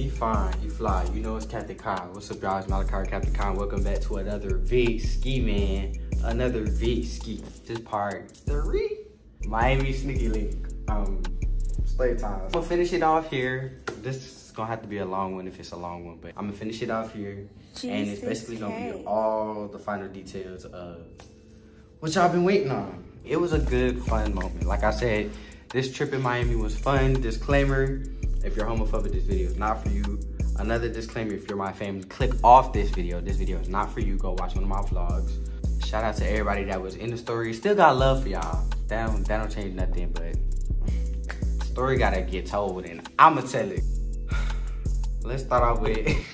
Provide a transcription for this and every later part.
He fine, he fly. You know it's Captain Chi. What's up, y'all? It's Malachi Captain Chi. Welcome back to another V Ski Man. Another V Ski. This part three. Miami Sneaky Link. Um, story time. I'm gonna finish it off here. This is gonna have to be a long one if it's a long one, but I'm gonna finish it off here. And it's basically gonna be all the final details of what y'all been waiting on. It was a good, fun moment. Like I said, this trip in Miami was fun. Disclaimer, if you're homophobic, this video is not for you. Another disclaimer, if you're my family, click off this video. This video is not for you. Go watch one of my vlogs. Shout out to everybody that was in the story. Still got love for y'all. That don't, that don't change nothing, but story gotta get told and I'ma tell it. Let's start off with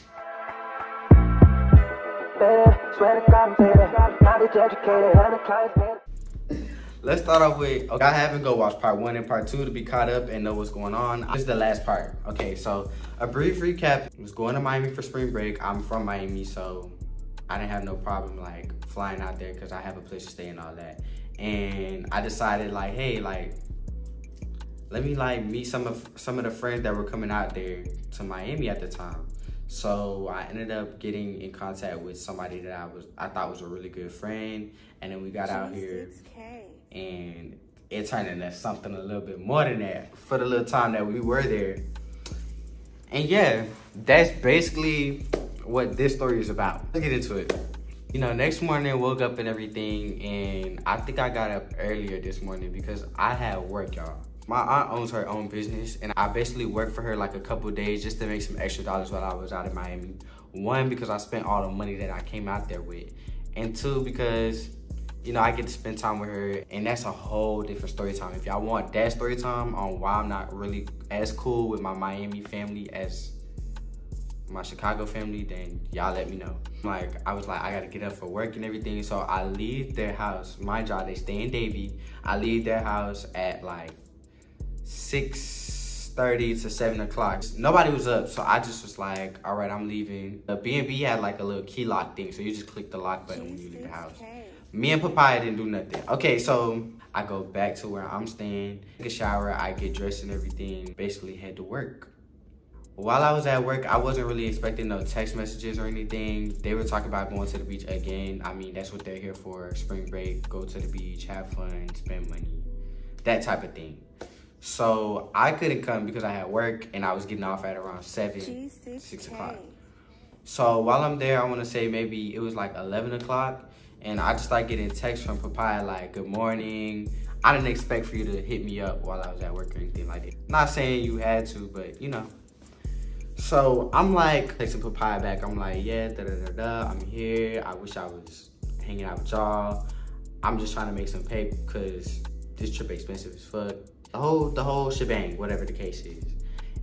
Let's start off with, okay, I haven't go watch part one and part two to be caught up and know what's going on. This is the last part. Okay, so a brief recap. I was going to Miami for spring break. I'm from Miami, so I didn't have no problem like flying out there because I have a place to stay and all that. And I decided like, hey, like, let me like meet some of some of the friends that were coming out there to Miami at the time. So I ended up getting in contact with somebody that I was I thought was a really good friend, and then we got out here, and it turned into something a little bit more than that for the little time that we were there. And yeah, that's basically what this story is about. Let's get into it. You know, next morning woke up and everything, and I think I got up earlier this morning because I had work, y'all my aunt owns her own business and I basically worked for her like a couple days just to make some extra dollars while I was out in Miami. One, because I spent all the money that I came out there with. And two, because, you know, I get to spend time with her and that's a whole different story time. If y'all want that story time on why I'm not really as cool with my Miami family as my Chicago family, then y'all let me know. Like, I was like, I gotta get up for work and everything. So I leave their house. My job, they stay in Davie. I leave their house at like 6.30 to 7 o'clock. Nobody was up, so I just was like, all right, I'm leaving. The B&B had like a little key lock thing, so you just click the lock button when you leave the house. Me and Papaya didn't do nothing. Okay, so I go back to where I'm staying, take a shower, I get dressed and everything, basically head to work. While I was at work, I wasn't really expecting no text messages or anything. They were talking about going to the beach again. I mean, that's what they're here for, spring break, go to the beach, have fun, spend money, that type of thing. So I couldn't come because I had work and I was getting off at around 7, G6K. 6 o'clock. So while I'm there, I want to say maybe it was like 11 o'clock. And I just started getting texts from Papaya like, good morning. I didn't expect for you to hit me up while I was at work or anything like that. Not saying you had to, but you know. So I'm like texting Papaya back. I'm like, yeah, da da da da. I'm here. I wish I was hanging out with y'all. I'm just trying to make some pay because this trip expensive as fuck the whole the whole shebang, whatever the case is.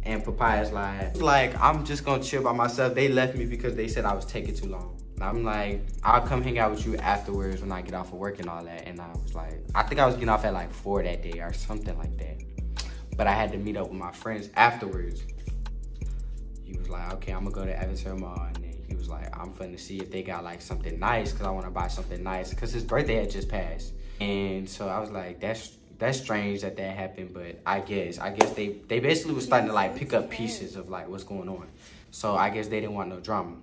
And Papaya's like, like I'm just gonna chill by myself. They left me because they said I was taking too long. I'm like, I'll come hang out with you afterwards when I get off of work and all that. And I was like, I think I was getting off at like four that day or something like that. But I had to meet up with my friends afterwards. He was like, okay, I'm gonna go to Aventura Mall. And then he was like, I'm finna see if they got like something nice because I wanna buy something nice because his birthday had just passed. And so I was like, that's that's strange that that happened, but I guess I guess they they basically was starting to like pick up pieces of like what's going on. So I guess they didn't want no drama.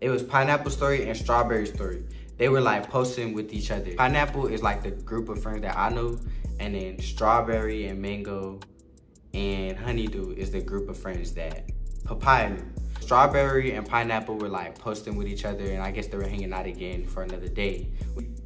It was pineapple story and strawberry story. They were like posting with each other. Pineapple is like the group of friends that I know, and then strawberry and mango and honeydew is the group of friends that papaya knew. Strawberry and pineapple were like posting with each other, and I guess they were hanging out again for another day.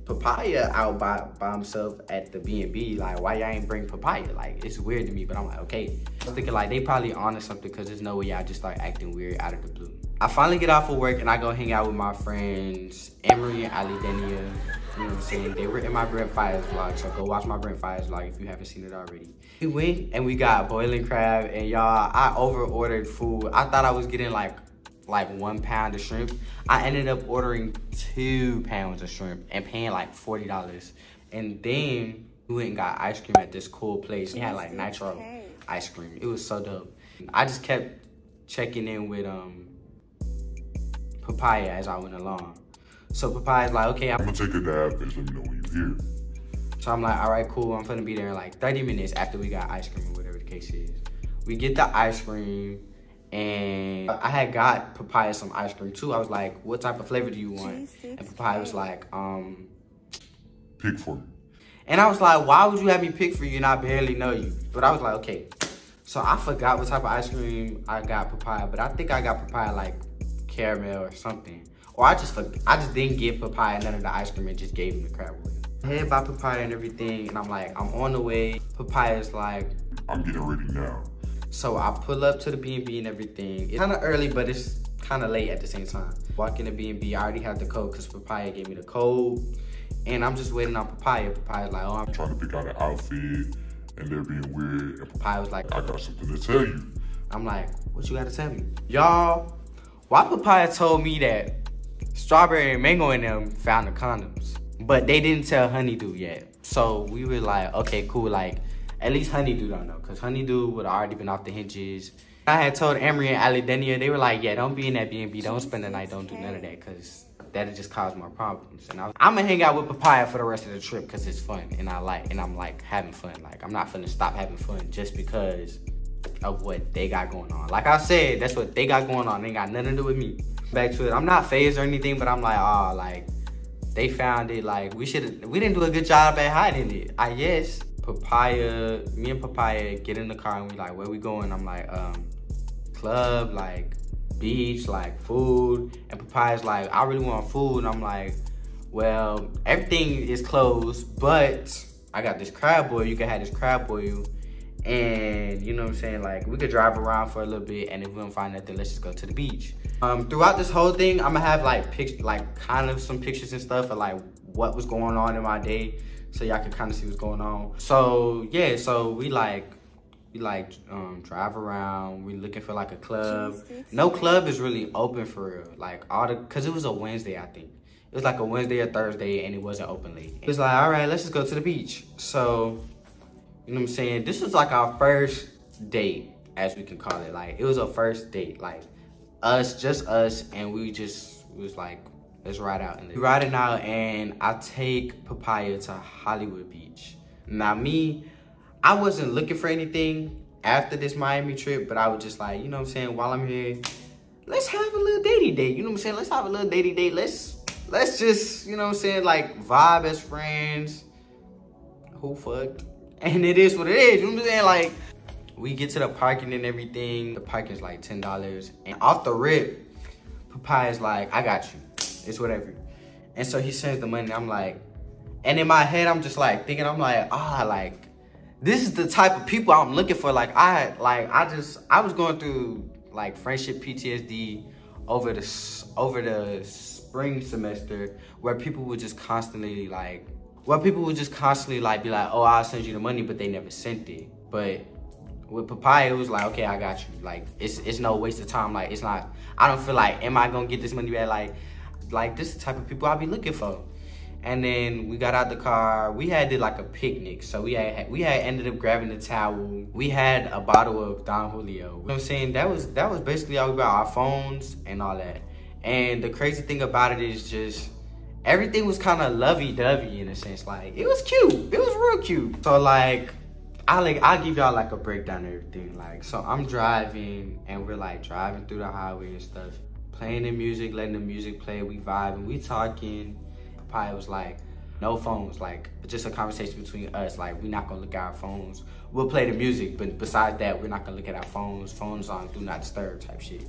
Papaya out by, by himself at the B&B. Like, why y'all ain't bring Papaya? Like, it's weird to me, but I'm like, okay. I was thinking like, they probably on or something because there's no way y'all just start acting weird out of the blue. I finally get off of work and I go hang out with my friends, Emery and Ali Denia. You know what I'm saying? They were in my Brent Faiyaz vlog, so go watch my Brent Faiyaz vlog if you haven't seen it already. We went and we got boiling crab and y'all, I over ordered food. I thought I was getting like like one pound of shrimp. I ended up ordering two pounds of shrimp and paying like $40. And then we went and got ice cream at this cool place. He had like nitro ice cream. It was so dope. I just kept checking in with um Papaya as I went along. So Papaya's like, okay, I'm, I'm gonna take a nap and let me know when you're here. So I'm like, all right, cool. I'm gonna be there in like 30 minutes after we got ice cream or whatever the case is. We get the ice cream And I had got Papaya some ice cream too. I was like, what type of flavor do you want? And Papaya was like, um, pick for me. And I was like, why would you have me pick for you and I barely know you? But I was like, okay. So I forgot what type of ice cream I got papaya, but I think I got papaya like caramel or something. Or I just I just didn't give papaya none of the ice cream and just gave him the crab with. I had by papaya and everything, and I'm like, I'm on the way. Papaya's like, I'm getting ready now. So I pull up to the B&B and everything. It's kind of early, but it's kind of late at the same time. Walk in the B&B, I already have the code because Papaya gave me the code. And I'm just waiting on Papaya. Papaya's like, oh, I'm trying to pick out an outfit and they're being weird. And Papaya was like, I got something to tell you. I'm like, what you got to tell me? Y'all, why Papaya told me that Strawberry and Mango and them found the condoms, but they didn't tell Honeydew yet. So we were like, okay, cool. Like, at least Honeydew don't know, because Honeydew would have already been off the hinges. I had told Emery and Alidenia, they were like, yeah, don't be in that B&B. Don't spend the night. Don't do none of that, because that'll just cause more problems. And I am gonna hang out with Papaya for the rest of the trip because it's fun and I like and I'm like having fun. Like I'm not gonna stop having fun just because of what they got going on. Like I said, that's what they got going on. They got nothing to do with me. Back to it. I'm not phased or anything, but I'm like, oh, like they found it. Like we should we didn't do a good job at hiding it. I guess. Papaya, me and Papaya get in the car and we like, where we going? I'm like, um, club, like beach, like food. And Papaya's like, I really want food. And I'm like, well, everything is closed, but I got this crab boil. You can have this crab boil. And you know what I'm saying? Like we could drive around for a little bit and if we don't find nothing, let's just go to the beach. Um, throughout this whole thing, I'm gonna have like pic like kind of some pictures and stuff of like what was going on in my day so y'all can kind of see what's going on. So yeah, so we like we like um, drive around. We looking for like a club. No club is really open for real. Like all the, cause it was a Wednesday, I think. It was like a Wednesday or Thursday, and it wasn't open late. It was like, all right, let's just go to the beach. So, you know what I'm saying? This was like our first date, as we can call it. Like it was a first date, like us, just us, and we just was like, let's ride out. And we riding out, and I take Papaya to Hollywood Beach. Now me, I wasn't looking for anything after this Miami trip, but I was just like, you know what I'm saying, while I'm here, let's have a little datey date. You know what I'm saying? Let's have a little datey date. Let's let's just, you know what I'm saying, like vibe as friends. Who fucked? And it is what it is. You know what I'm saying? Like, we get to the parking and everything. The parking's like $10. And off the rip, Papaya's like, I got you. It's whatever. And so he sends the money. I'm like, and in my head, I'm just like thinking, I'm like, ah, oh, like, this is the type of people I'm looking for. Like I like I just I was going through like friendship PTSD over the over the spring semester where people would just constantly like where people would just constantly like be like, oh, I'll send you the money, but they never sent it. But with Papaya, it was like, okay, I got you. Like it's it's no waste of time. Like it's not. I don't feel like, am I gonna get this money back? Like like this type of people I be looking for. And then we got out the car. We had did like a picnic. So we had we had ended up grabbing the towel. We had a bottle of Don Julio. You know what I'm saying? That was that was basically all about our phones and all that. And the crazy thing about it is just everything was kind of lovey-dovey in a sense. Like it was cute. It was real cute. So like I like I'll give y'all like a breakdown of everything. Like so I'm driving and we're like driving through the highway and stuff, playing the music, letting the music play, we vibing, we talking Probably was like, no phones, like just a conversation between us. Like we're not gonna look at our phones. We'll play the music, but besides that, we're not gonna look at our phones. Phones on do not disturb type shit.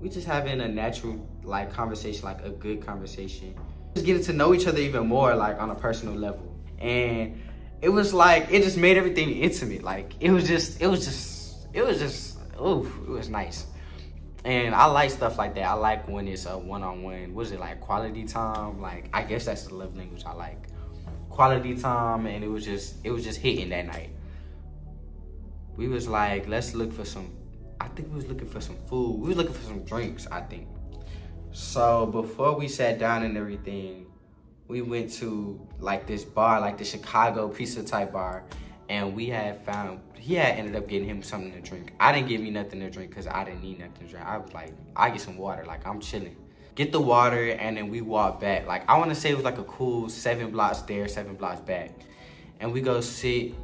We just having a natural like conversation, like a good conversation. Just getting to know each other even more, like on a personal level. And it was like it just made everything intimate. Like it was just, it was just, it was just, oof, it was nice. And I like stuff like that. I like when it's a one-on-one. Was it like quality time? Like I guess that's the love language I like. Quality time, and it was just it was just hitting that night. We was like, let's look for some. I think we was looking for some food. We was looking for some drinks. I think. So before we sat down and everything, we went to like this bar, like the Chicago pizza type bar, and we had found he had ended up getting him something to drink. I didn't give me nothing to drink because I didn't need nothing to drink. I was like, I get some water. Like I'm chilling. Get the water and then we walk back. Like I want to say it was like a cool seven blocks there, seven blocks back, and we go sit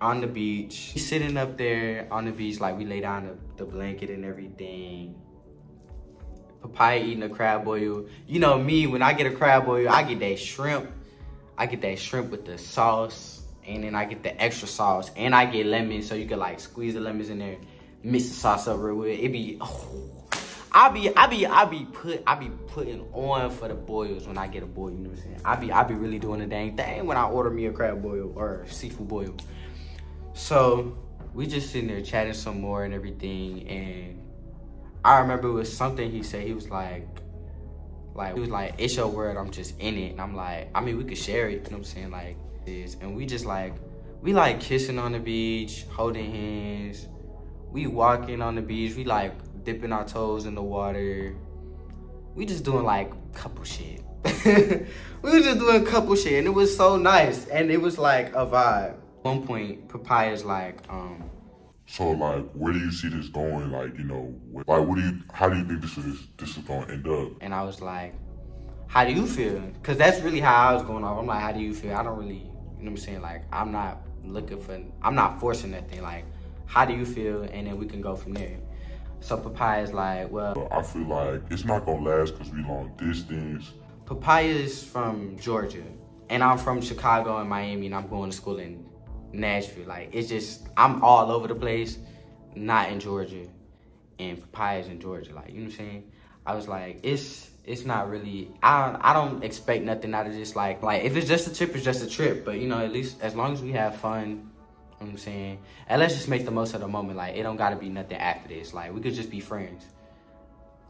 on the beach. Sitting up there on the beach, like we lay down the, the blanket and everything. Papaya eating a crab boil. You know me, when I get a crab boil, I get that shrimp. I get that shrimp with the sauce, and then I get the extra sauce, and I get lemons, so you can like squeeze the lemons in there, mix the sauce up real well. It be, oh, I be, I be, I be put, I be putting on for the boils when I get a boil. You know what I'm saying? I be, I be really doing the dang thing when I order me a crab boil or seafood boil. So we just sitting there chatting some more and everything, and I remember it was something he said. He was like, like he was like, "It's your word. I'm just in it." And I'm like, I mean, we could share it. You know what I'm saying? Like and we just like, we like kissing on the beach, holding hands. We walking on the beach. We like dipping our toes in the water. We just doing like couple shit. we was just doing couple shit, and it was so nice, and it was like a vibe. one point, Papaya's like, um. So like, where do you see this going? Like, you know, like, what do you? How do you think this is this is gonna end up? And I was like, how do you feel? Cause that's really how I was going off. I'm like, how do you feel? I don't really, know what I'm saying? Like, I'm not looking for, I'm not forcing nothing. Like, how do you feel? And then we can go from there. So Papaya's like, well. I feel like it's not gonna last because we long distance. Papaya is from Georgia, and I'm from Chicago and Miami, and I'm going to school in Nashville. Like it's just I'm all over the place, not in Georgia, and Papaya's in Georgia. Like you know what I'm saying? I was like, it's it's not really. I I don't expect nothing out of this. Like like if it's just a trip, it's just a trip. But you know, at least as long as we have fun you know what I'm saying? And let's just make the most of the moment. Like, it don't gotta be nothing after this. Like, we could just be friends.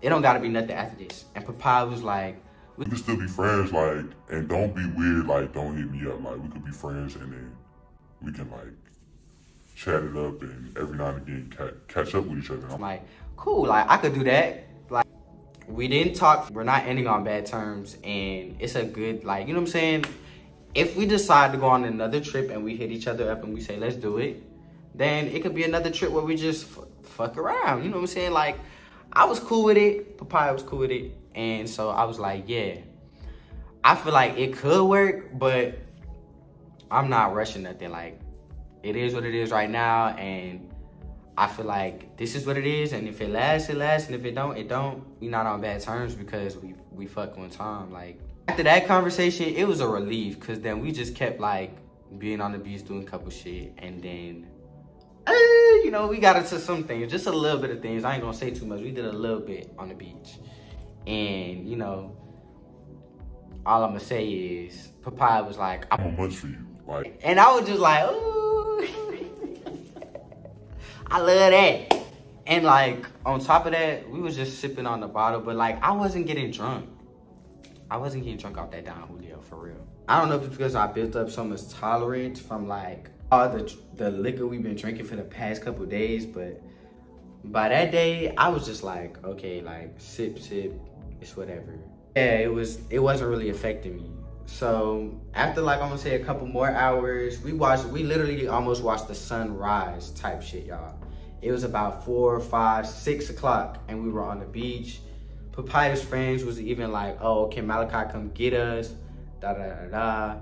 It don't gotta be nothing after this. And Papa was like, we could still be friends, like, and don't be weird, like, don't hit me up. Like, we could be friends and then we can, like, chat it up and every now and again ca- catch up with each other. I'm like, cool, like, I could do that. We didn't talk, we're not ending on bad terms, and it's a good, like, you know what I'm saying? if we decide to go on another trip and we hit each other up and we say, let's do it, then it could be another trip where we just fuck around. You know what I'm saying? Like, I was cool with it. Papaya was cool with it. And so I was like, yeah. I feel like it could work, but I'm not rushing nothing. Like, it is what it is right now. And I feel like this is what it is. And if it lasts, it lasts. And if it don't, it don't. We not on bad terms because we, we fuck one time. Like, after that conversation, it was a relief because then we just kept like being on the beach doing a couple shit and then uh, you know, we got into some things, just a little bit of things. I ain't gonna say too much. We did a little bit on the beach. And, you know, all I'm gonna say is Papaya was like, I want much for you. Like And I was just like, ooh. I love that. And like on top of that, we was just sipping on the bottle, but like I wasn't getting drunk. I wasn't getting drunk off that Don Julio for real. I don't know if it's because I built up so much tolerance from like all the the liquor we've been drinking for the past couple days, but by that day I was just like, okay, like sip, sip, it's whatever. Yeah, it was it wasn't really affecting me. So after like I'm gonna say a couple more hours, we watched we literally almost watched the sunrise type shit, y'all. It was about four, five, six o'clock, and we were on the beach Papaya's friends was even like, oh, can Malachi come get us? Da da da da.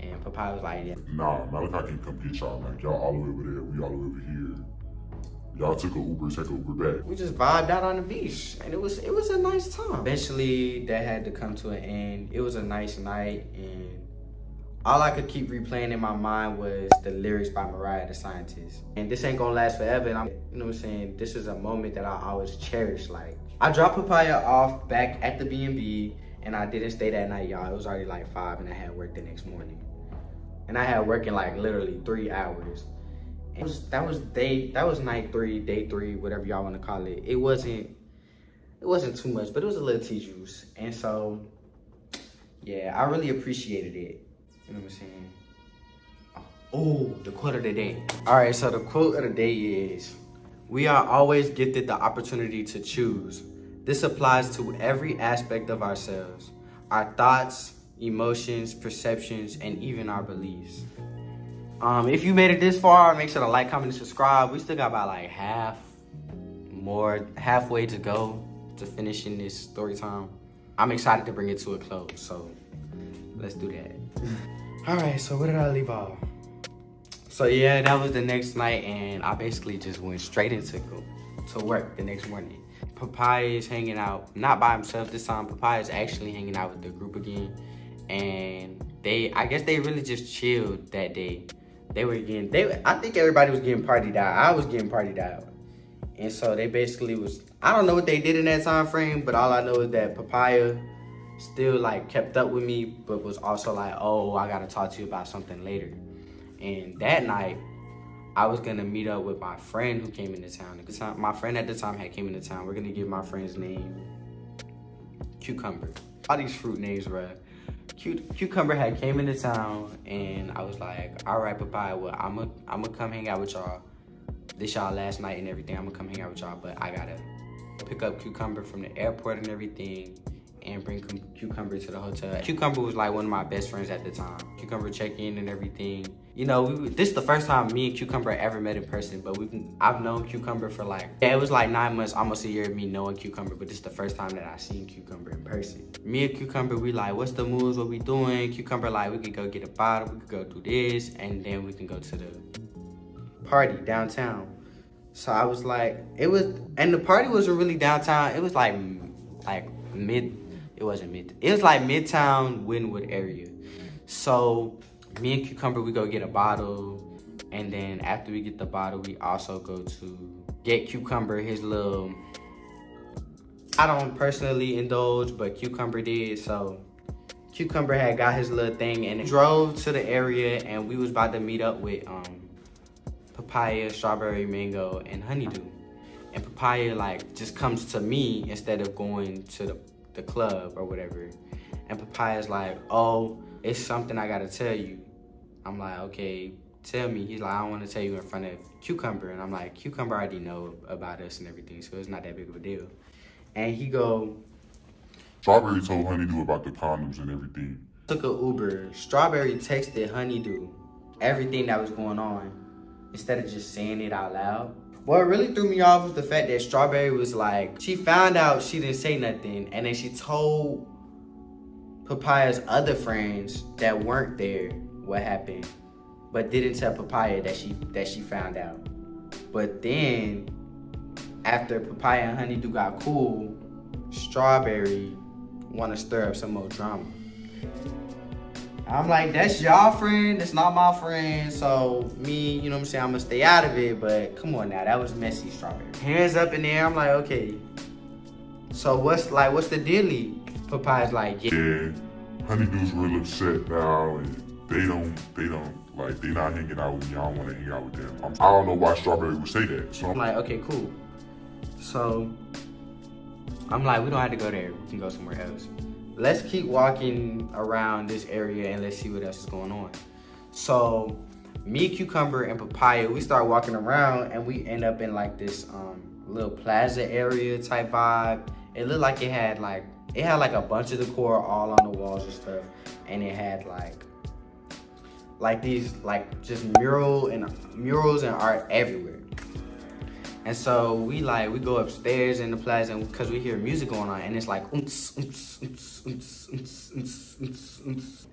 And Papaya was like, yeah. Nah, Malachi can come get y'all. Like, y'all all the way over there. We all the way over here. Y'all took an Uber, take an Uber back. We just vibed out on the beach, and it was it was a nice time. Eventually, that had to come to an end. It was a nice night, and all I could keep replaying in my mind was the lyrics by Mariah the Scientist. And this ain't gonna last forever. And I'm, you know what I'm saying? This is a moment that I always cherish. Like, I dropped Papaya off back at the B&B and I didn't stay that night, y'all. It was already like five and I had work the next morning. And I had work in like literally three hours. Was, that was day, that was night three, day three, whatever y'all wanna call it. It wasn't, it wasn't too much, but it was a little tea juice. And so, yeah, I really appreciated it. You know what I'm saying? Oh, the quote of the day. All right, so the quote of the day is, we are always gifted the opportunity to choose. This applies to every aspect of ourselves, our thoughts, emotions, perceptions, and even our beliefs. Um, if you made it this far, make sure to like, comment, and subscribe. We still got about like half more, halfway to go to finishing this story time. I'm excited to bring it to a close, so let's do that. All right, so where did I leave off? So yeah, that was the next night, and I basically just went straight into to work the next morning. Papaya is hanging out, not by himself this time. Papaya is actually hanging out with the group again, and they, I guess they really just chilled that day. They were getting, they, I think everybody was getting partied out. I was getting partied out, and so they basically was. I don't know what they did in that time frame, but all I know is that Papaya still like kept up with me, but was also like, oh, I gotta talk to you about something later. And that night, I was gonna meet up with my friend who came into town. My friend at the time had came into town. We're gonna give my friend's name Cucumber. All these fruit names, Cucumber had came into town, and I was like, all right, papaya. Well, I'm gonna I'm gonna come hang out with y'all. This y'all last night and everything. I'm gonna come hang out with y'all, but I gotta pick up Cucumber from the airport and everything and bring Cucumber to the hotel. Cucumber was like one of my best friends at the time. Cucumber check in and everything. You know, we, this is the first time me and Cucumber ever met in person, but we've I've known Cucumber for like, yeah, it was like nine months, almost a year of me knowing Cucumber, but this is the first time that I seen Cucumber in person. Me and Cucumber, we like, what's the moves, what we doing? Cucumber like, we could go get a bottle, we could go do this, and then we can go to the party downtown. So I was like, it was, and the party wasn't really downtown. It was like, like mid it wasn't mid. It was like Midtown Wynwood area. So me and Cucumber, we go get a bottle, and then after we get the bottle, we also go to get Cucumber his little. I don't personally indulge, but Cucumber did. So Cucumber had got his little thing and drove to the area, and we was about to meet up with um, papaya, strawberry, mango, and honeydew. And papaya like just comes to me instead of going to the the club or whatever. And Papaya's like, oh, it's something I gotta tell you. I'm like, okay, tell me. He's like, I don't wanna tell you in front of Cucumber. And I'm like, Cucumber already know about us and everything, so it's not that big of a deal. And he go, Strawberry told Honeydew about the condoms and everything. Took a Uber. Strawberry texted Honeydew everything that was going on instead of just saying it out loud. What really threw me off was the fact that Strawberry was like, she found out she didn't say nothing, and then she told Papaya's other friends that weren't there what happened, but didn't tell Papaya that she that she found out. But then, after Papaya and Honeydew got cool, Strawberry want to stir up some more drama. I'm like, that's y'all friend, that's not my friend. So me, you know what I'm saying, I'm gonna stay out of it, but come on now, that was messy strawberry. Hands up in the air, I'm like, okay. So what's like what's the dealie? Papaya's like, yeah. yeah. Honeydew's real upset now and they don't they don't like they not hanging out with me. I don't wanna hang out with them. I'm, I do not know why Strawberry would say that. So I'm like, okay, cool. So I'm like, we don't have to go there. We can go somewhere else let's keep walking around this area and let's see what else is going on. So me, Cucumber, and Papaya, we start walking around and we end up in like this um, little plaza area type vibe. It looked like it had like, it had like a bunch of decor all on the walls and stuff. And it had like, like these like just mural and murals and art everywhere. And so we like we go upstairs in the plaza because we hear music going on and it's like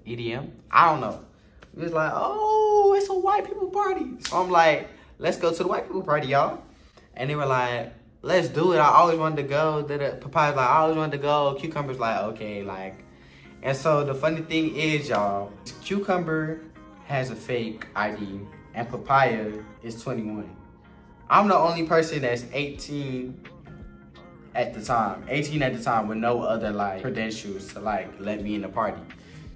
EDM. I don't know. It's like oh, it's a white people party. So I'm like, let's go to the white people party, y'all. And they were like, let's do it. I always wanted to go. Papaya's like, I always wanted to go. Cucumber's like, okay, like. And so the funny thing is, y'all, Cucumber has a fake ID and Papaya is 21. I'm the only person that's 18 at the time, 18 at the time with no other like credentials to like let me in the party.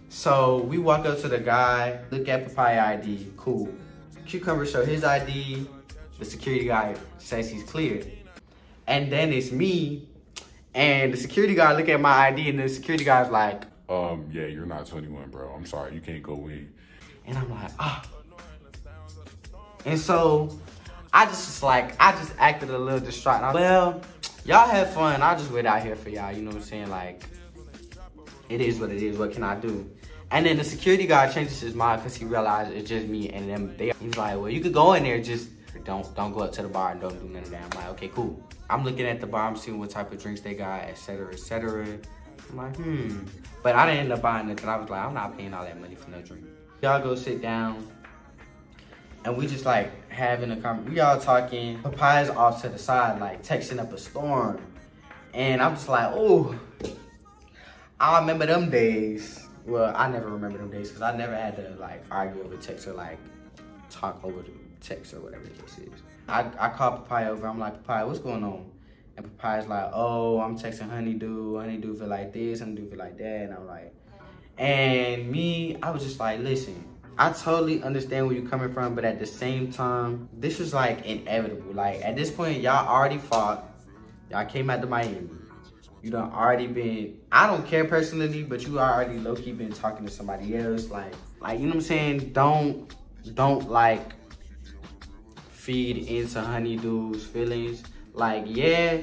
So we walk up to the guy, look at Papaya ID, cool. Cucumber show his ID, the security guy says he's cleared. And then it's me, and the security guy look at my ID, and the security guy's like, um, yeah, you're not 21, bro. I'm sorry, you can't go in. And I'm like, ah. And so I just was like, I just acted a little distraught. Well, y'all have fun. I just wait out here for y'all. You know what I'm saying? Like, it is what it is. What can I do? And then the security guard changes his mind because he realized it's just me and them. They, he's like, well, you could go in there, just don't don't go up to the bar and don't do none of that. I'm like, okay, cool. I'm looking at the bar, I'm seeing what type of drinks they got, etc., etc. I'm like, hmm. But I didn't end up buying it because I was like, I'm not paying all that money for no drink. Y'all go sit down. and we just like having a conversation. We all talking. Papayah's off to the side, like texting up a storm. And I'm just like, oh, I remember them days. Well, I never remember them days because I never had to like argue over text or like talk over the text or whatever the case is. I, I called Papayah over. I'm like, Papayah, what's going on? And Papayah's like, oh, I'm texting Honeydew. Honeydew feel like this, Honeydew feel like that. And I'm like, and me, I was just like, listen, I totally understand where you're coming from, but at the same time, this is like inevitable. Like at this point, y'all already fought. Y'all came out to Miami. You done already been, I don't care personally, but you already low-key been talking to somebody else. Like, like, you know what I'm saying? Don't, don't like feed into Honeydew's feelings. Like, yeah,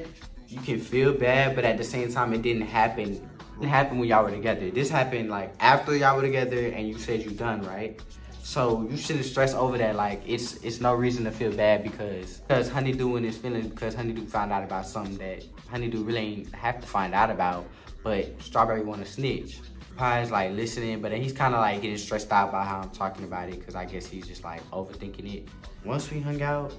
you can feel bad, but at the same time, it didn't happen it happened when y'all were together. This happened like after y'all were together and you said you're done, right? So you shouldn't stress over that. Like it's it's no reason to feel bad because because Honeydew and his feelings because Honeydew found out about something that Honeydew really ain't have to find out about. But Strawberry want to snitch. Pie's like listening, but then he's kind of like getting stressed out by how I'm talking about it because I guess he's just like overthinking it. Once we hung out,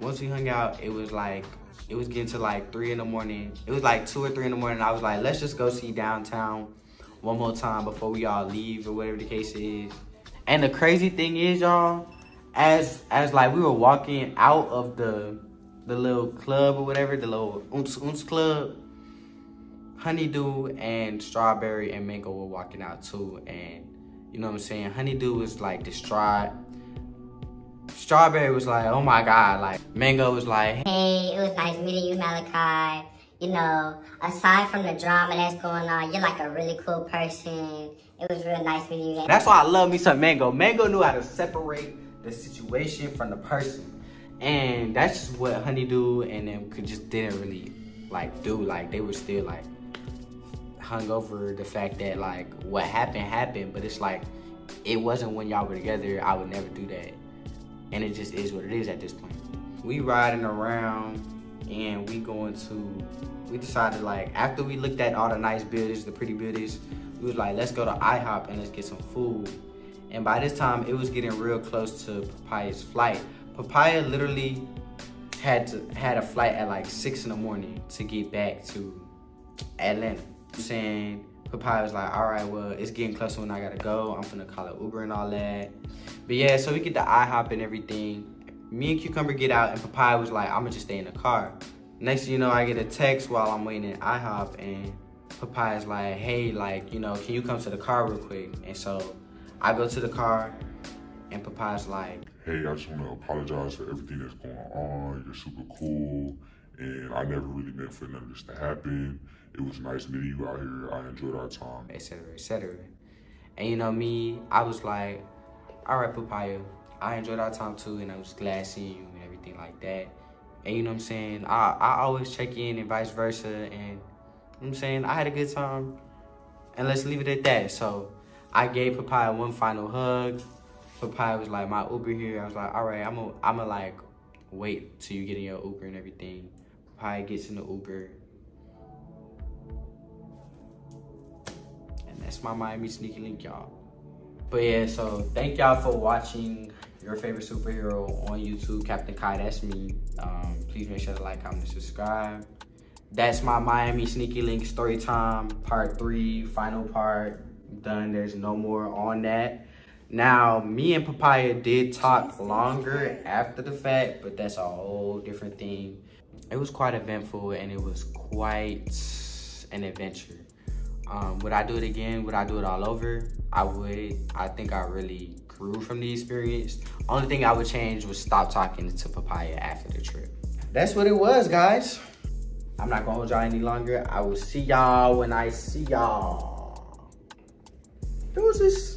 once we hung out, it was like it was getting to like three in the morning. It was like two or three in the morning. I was like, let's just go see downtown one more time before we all leave or whatever the case is. And the crazy thing is, y'all, as as like we were walking out of the the little club or whatever, the little Unz Unz club, Honeydew and Strawberry and Mango were walking out too. And you know what I'm saying? Honeydew was like distraught Strawberry was like, oh my God. Like, Mango was like, hey, it was nice meeting you, Malachi. You know, aside from the drama that's going on, you're like a really cool person. It was real nice meeting you. That's why I love me some Mango. Mango knew how to separate the situation from the person. And that's just what Honeydew and them could just didn't really like do. Like they were still like hung over the fact that like what happened happened, but it's like it wasn't when y'all were together. I would never do that and it just is what it is at this point. We riding around and we going to, we decided like, after we looked at all the nice buildings, the pretty buildings, we was like, let's go to IHOP and let's get some food. And by this time, it was getting real close to Papaya's flight. Papaya literally had to had a flight at like six in the morning to get back to Atlanta. Saying Papayah was like, all right, well, it's getting close when I gotta go. I'm gonna call it Uber and all that. But yeah, so we get the IHOP and everything. Me and Cucumber get out, and Papayah was like, I'm gonna just stay in the car. Next thing you know, I get a text while I'm waiting at IHOP, and Papayah's like, hey, like, you know, can you come to the car real quick? And so I go to the car, and Papayah's like, hey, I just wanna apologize for everything that's going on. You're super cool, and I never really meant for none of this to happen. It was nice meeting you out here. I enjoyed our time. Etc. Etc. And you know me, I was like, all right, Papayah, I enjoyed our time too, and I was glad seeing you and everything like that. And you know what I'm saying? I, I always check in and vice versa. And you know what I'm saying? I had a good time. And let's leave it at that. So I gave Papayah one final hug. Papayah was like, my Uber here. I was like, all right, I'm going to like wait till you get in your Uber and everything. Papayah gets in the Uber. And that's my Miami Sneaky Link, y'all. But yeah, so thank y'all for watching your favorite superhero on YouTube, Captain Chi. That's me. Um, please make sure to like, comment, and subscribe. That's my Miami Sneaky Link story time, part three, final part. Done. There's no more on that. Now, me and Papaya did talk longer after the fact, but that's a whole different thing. It was quite eventful and it was quite an adventure. Um, would I do it again? Would I do it all over? I would. I think I really grew from the experience. Only thing I would change was stop talking to Papaya after the trip. That's what it was, guys. I'm not gonna hold y'all any longer. I will see y'all when I see y'all. Deuces.